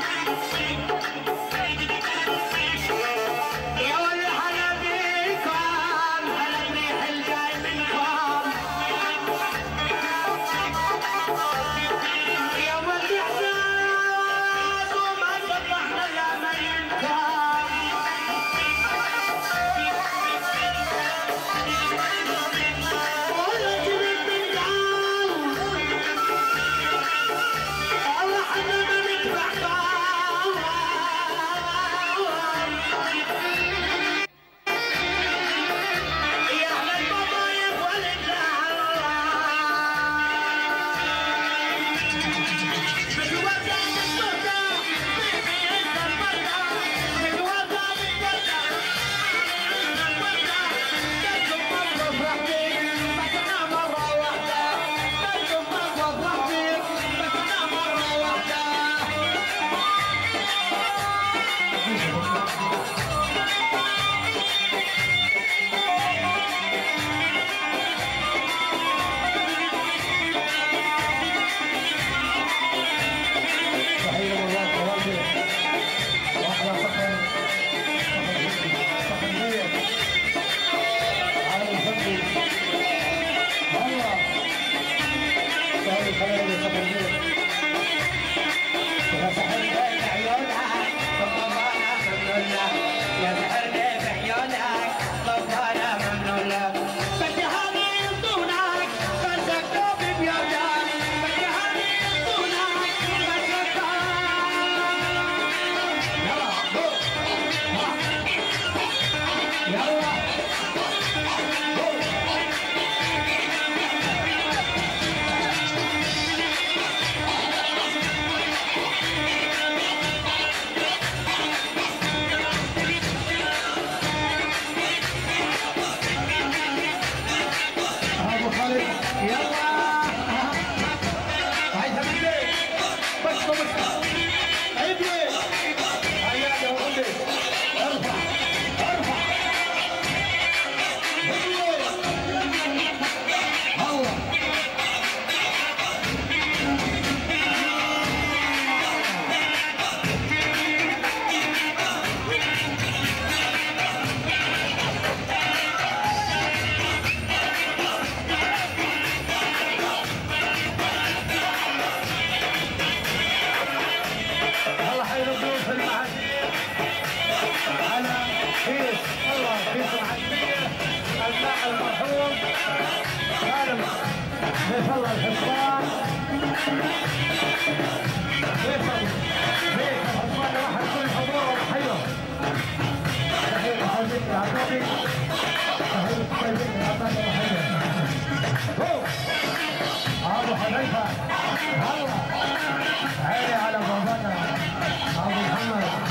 Thank you. الله الحصان فيصل فيصل حصان واحد كل حضور وتحيه تحية لحبيبي العتاقي تحية الطيبين العتاقي تحيه هو. أبو حذيفه هلا. عيني على بابانا. أبو محمد.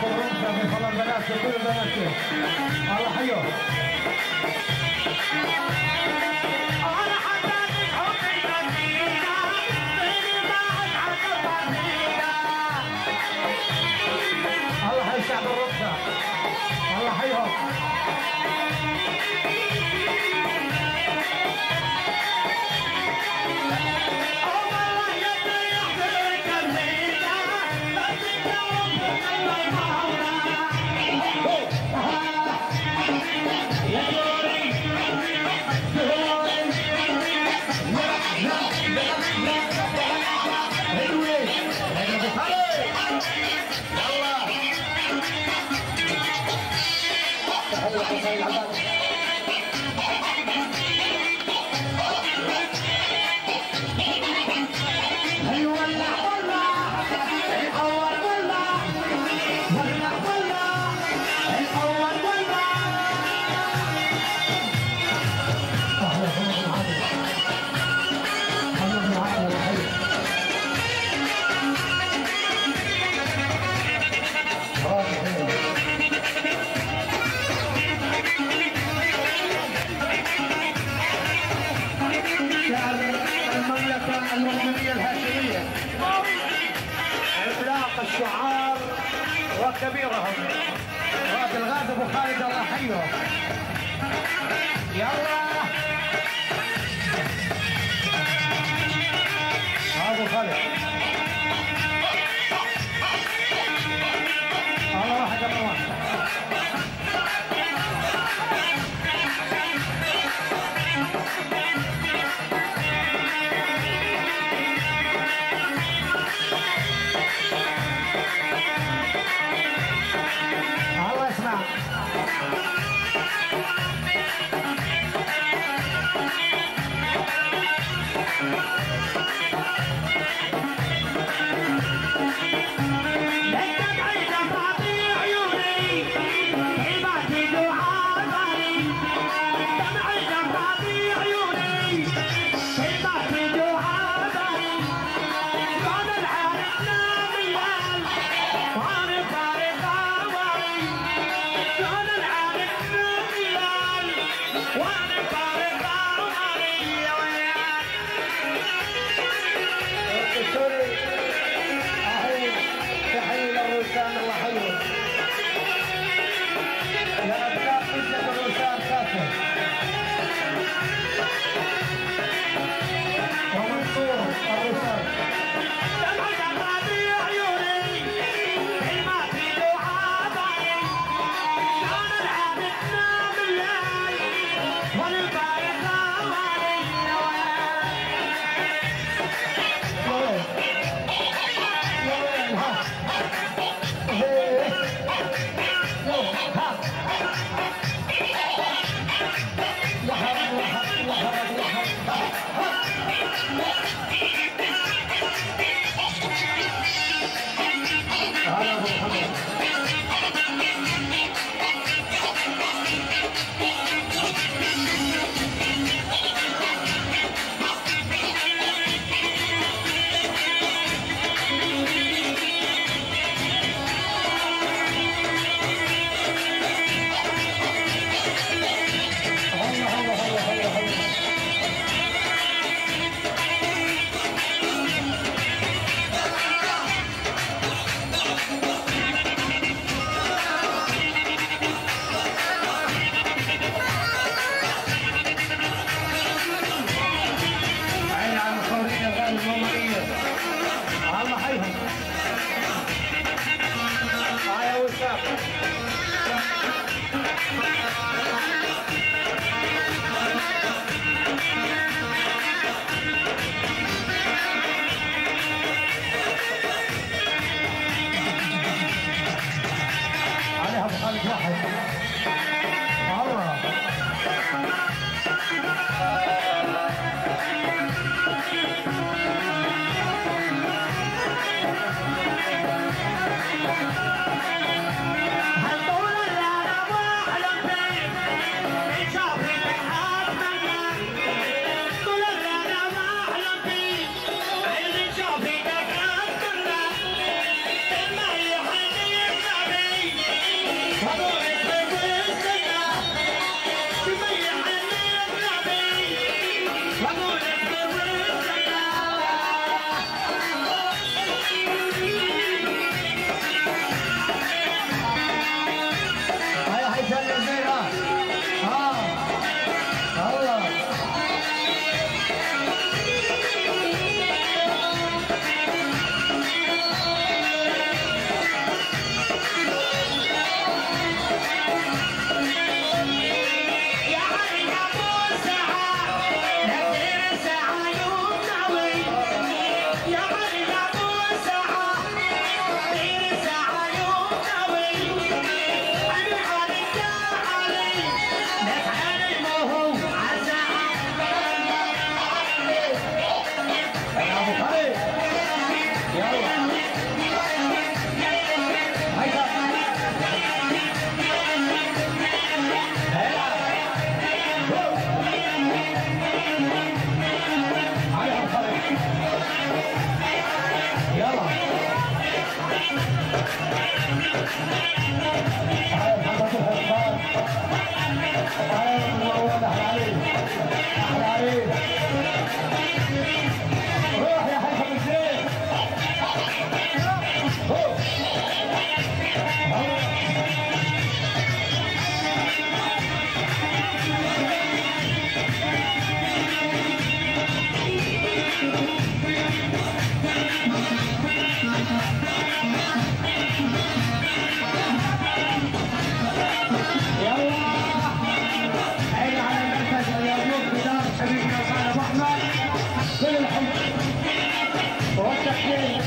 Podręczna, wychowana relacja, były relacje. رائد الغاز أبو خالد الله يحيه يلا.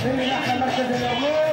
في أحلى مركز اليومين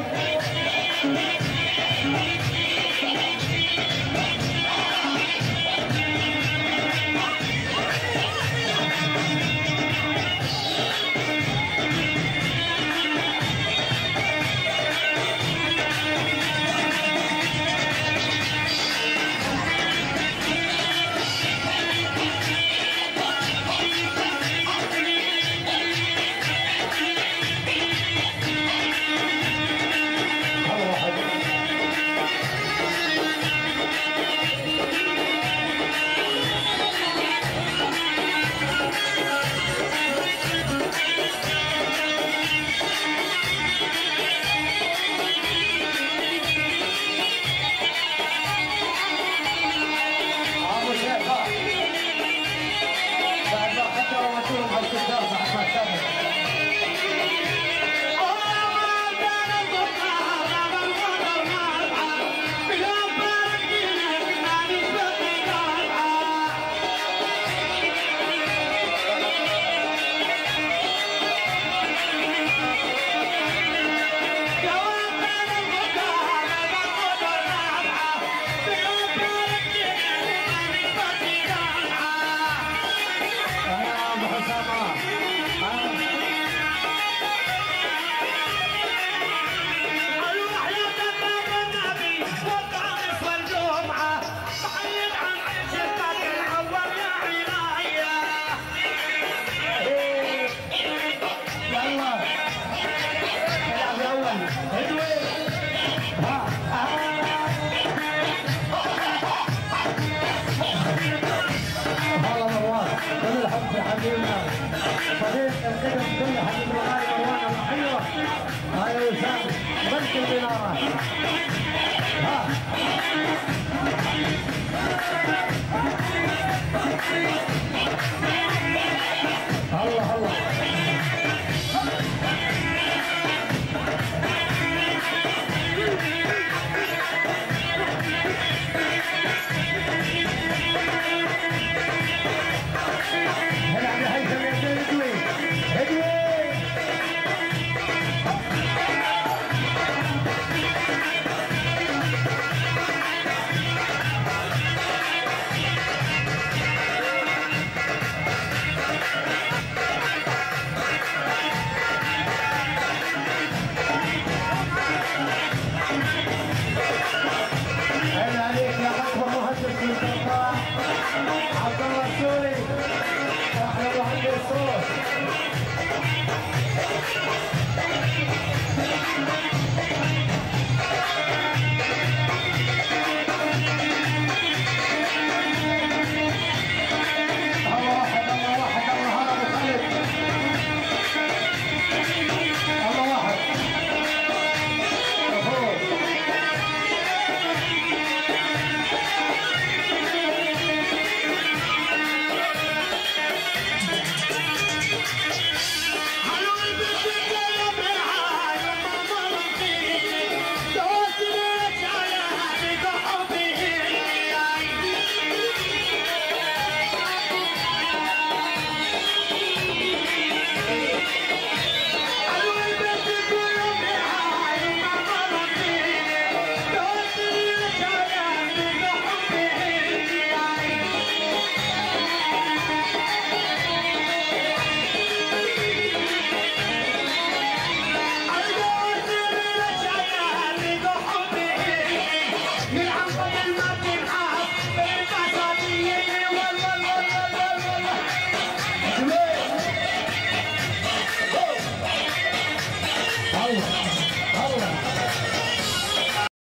干的。حبيبنا صديق القدم كله حبيب الغالي مروان ابو حيوه هلا وسام ملك البناره ها Thank you.